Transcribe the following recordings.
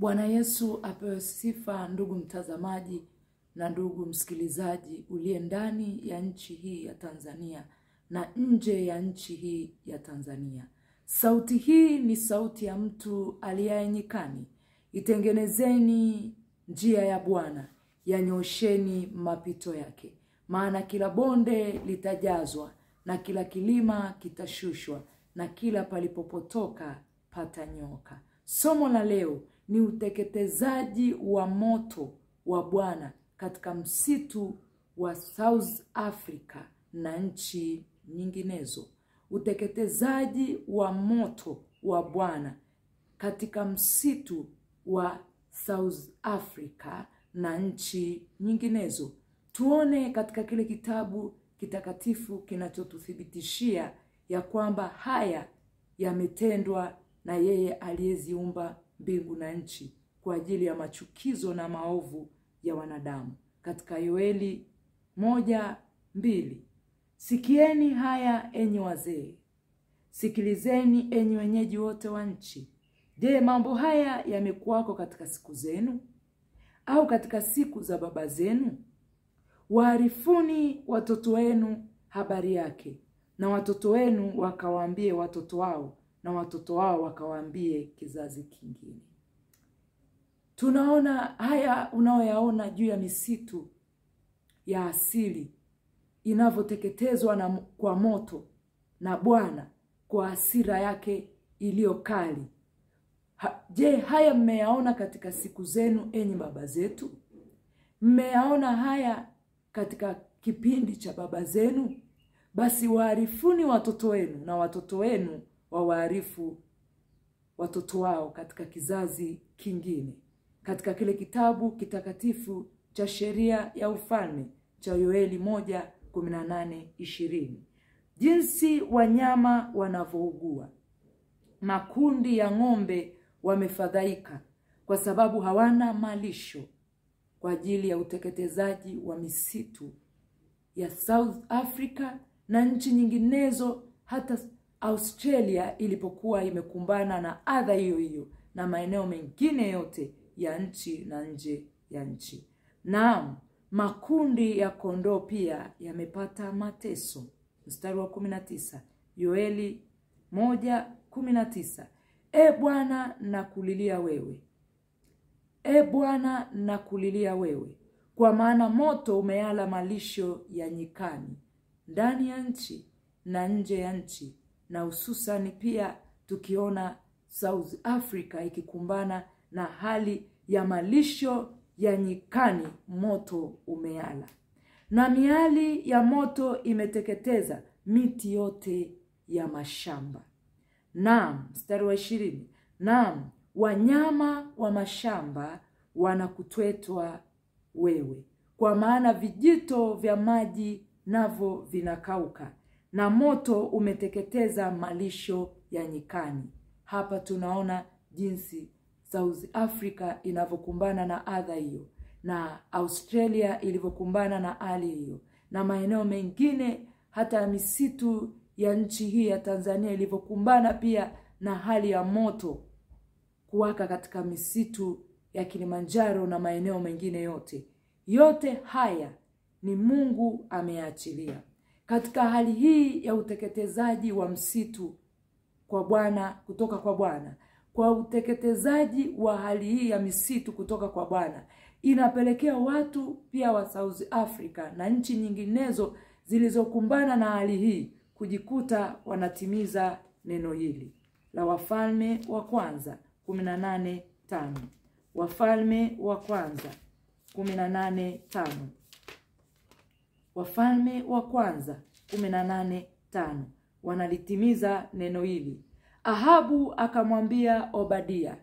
Bwana Yesu apewe sifa, ndugu mtazamaji na ndugu msikilizaji uliye ndani ya nchi hii ya Tanzania na nje ya nchi hii ya Tanzania. Sauti hii ni sauti ya mtu aliyaye nyikani. Itengenezeni njia ya Bwana, yanyosheni mapito yake. Maana kila bonde litajazwa na kila kilima kitashushwa na kila palipopotoka patanyoka. Somo la leo ni uteketezaji wa moto wa Bwana katika msitu wa South Africa na nchi nyinginezo. Uteketezaji wa moto wa Bwana katika msitu wa South Africa na nchi nyinginezo. Tuone katika kile kitabu kitakatifu kinachotuthibitishia ya kwamba haya yametendwa na yeye aliyeziumba mbingu na nchi kwa ajili ya machukizo na maovu ya wanadamu. Katika Yoeli moja mbili, sikieni haya enyi wazee, sikilizeni enyi wenyeji wote wa nchi. Je, mambo haya yamekuwako katika siku zenu au katika siku za baba zenu? Waarifuni watoto wenu habari yake, na watoto wenu wakawaambie watoto wao, na watoto wao wakawaambie kizazi kingine. Tunaona haya unaoyaona juu ya misitu ya asili inavyoteketezwa na kwa moto na Bwana kwa hasira yake iliyo kali. Ha, je, haya mmeyaona katika siku zenu enyi baba zetu? Mmeyaona haya katika kipindi cha baba zenu? Basi waarifuni watoto wenu na watoto wenu wawaarifu watoto wao katika kizazi kingine. Katika kile kitabu kitakatifu cha sheria ya ufalme cha Yoeli moja kumi na nane ishirini jinsi wanyama wanavyougua, makundi ya ng'ombe wamefadhaika kwa sababu hawana malisho kwa ajili ya uteketezaji wa misitu ya South Africa na nchi nyinginezo, hata Australia ilipokuwa imekumbana na adha hiyo hiyo na maeneo mengine yote ya nchi na nje ya nchi. Naam, makundi ya kondoo pia yamepata mateso. Mstari wa kumi na tisa. Yoeli moja kumi na tisa. E Bwana, nakulilia wewe, e Bwana, nakulilia wewe, kwa maana moto umeala malisho ya nyikani, ndani ya nchi na nje ya nchi, na hususani pia tukiona South Africa ikikumbana na hali ya malisho ya nyikani, moto umeala na miali ya moto imeteketeza miti yote ya mashamba. Naam, mstari wa ishirini. Naam, wanyama wa mashamba wanakutwetwa wewe, kwa maana vijito vya maji navyo vinakauka, na moto umeteketeza malisho ya nyikani. Hapa tunaona jinsi South Africa inavyokumbana na adha hiyo na Australia ilivyokumbana na hali hiyo, na maeneo mengine hata misitu ya nchi hii ya Tanzania ilivyokumbana pia na hali ya moto kuwaka katika misitu ya Kilimanjaro na maeneo mengine yote. Yote haya ni Mungu ameyaachilia. Katika hali hii ya uteketezaji wa msitu kwa Bwana kutoka kwa Bwana, kwa uteketezaji wa hali hii ya misitu kutoka kwa Bwana inapelekea watu pia wa South Africa na nchi nyinginezo zilizokumbana na hali hii kujikuta wanatimiza neno hili. La Wafalme wa Kwanza kumi na nane tano. Wafalme wa Kwanza kumi na nane tano Wafalme wa Kwanza kumi na nane tano wanalitimiza neno hili. Ahabu akamwambia Obadia,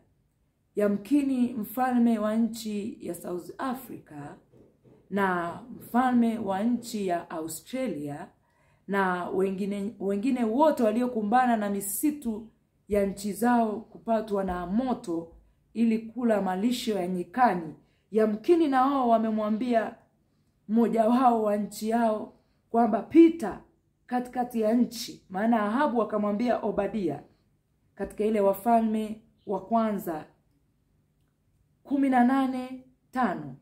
yamkini mfalme wa nchi ya South Africa na mfalme wa nchi ya Australia na wengine wengine wote waliokumbana na misitu ya nchi zao kupatwa na moto ili kula malisho ya nyikani, yamkini na wao wamemwambia mmoja wao wa nchi yao kwamba pita katikati ya nchi. Maana Ahabu akamwambia Obadia katika ile Wafalme wa Kwanza kumi na nane tano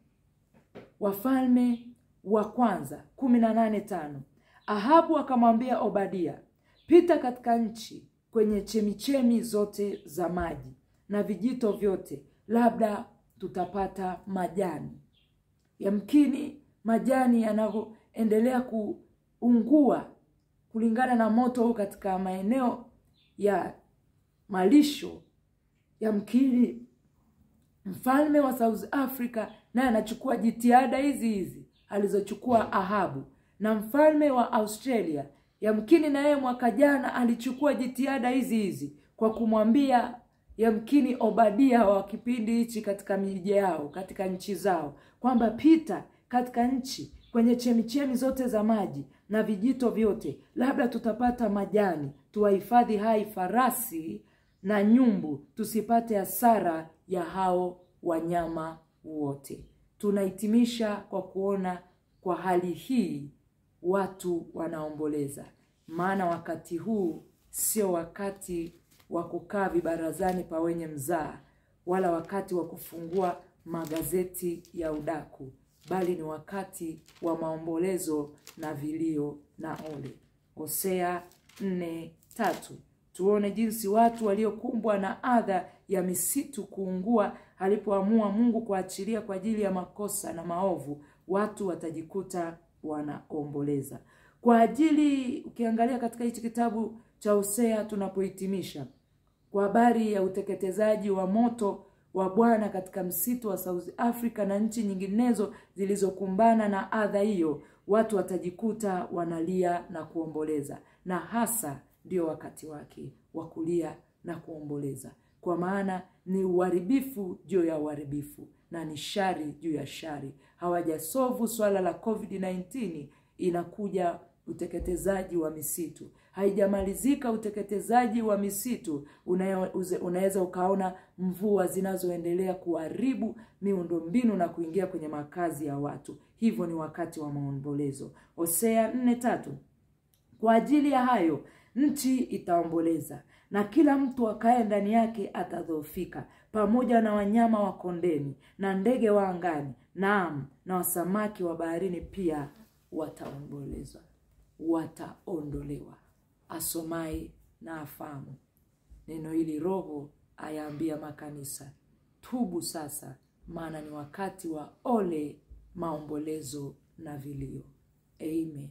Wafalme wa kwanza kumi na nane tano Ahabu akamwambia Obadia, pita katika nchi kwenye chemichemi zote za maji na vijito vyote, labda tutapata majani. Yamkini majani yanavyoendelea kuungua kulingana na moto huu katika maeneo ya malisho, yamkini mfalme wa South Africa naye anachukua jitihada hizi hizi alizochukua Ahabu, na mfalme wa Australia yamkini na yeye mwaka jana alichukua jitihada hizi hizi kwa kumwambia yamkini Obadia wa kipindi hichi katika miji yao katika nchi zao kwamba pita katika nchi kwenye chemichemi zote za maji na vijito vyote, labda tutapata majani, tuwahifadhi hai farasi na nyumbu, tusipate hasara ya hao wanyama wote. Tunahitimisha kwa kuona kwa hali hii watu wanaomboleza, maana wakati huu sio wakati wa kukaa vibarazani pa wenye mzaa, wala wakati wa kufungua magazeti ya udaku, bali ni wakati wa maombolezo na vilio na ole. Hosea nne tatu. Tuone jinsi watu waliokumbwa na adha ya misitu kuungua alipoamua Mungu kuachilia kwa ajili ya makosa na maovu, watu watajikuta wanaomboleza kwa ajili. Ukiangalia katika hichi kitabu cha Hosea tunapohitimisha kwa habari ya uteketezaji wa moto wa Bwana katika msitu wa South Africa na nchi nyinginezo zilizokumbana na adha hiyo, watu watajikuta wanalia na kuomboleza, na hasa ndio wakati wake wa kulia na kuomboleza, kwa maana ni uharibifu juu ya uharibifu na ni shari juu ya shari. Hawajasovu swala la COVID-19, inakuja uteketezaji wa misitu haijamalizika uteketezaji wa misitu. Unaweza ukaona mvua zinazoendelea kuharibu miundombinu na kuingia kwenye makazi ya watu. Hivyo ni wakati wa maombolezo. Hosea nne tatu. Kwa ajili ya hayo nchi itaomboleza na kila mtu akaye ndani yake atadhoofika, pamoja na wanyama wa kondeni na ndege wa angani, naam, na wasamaki wa baharini pia wataombolezwa, wataondolewa. Asomai na afahamu neno hili. Roho ayaambia makanisa, tubu sasa, maana ni wakati wa ole, maombolezo na vilio. Amen.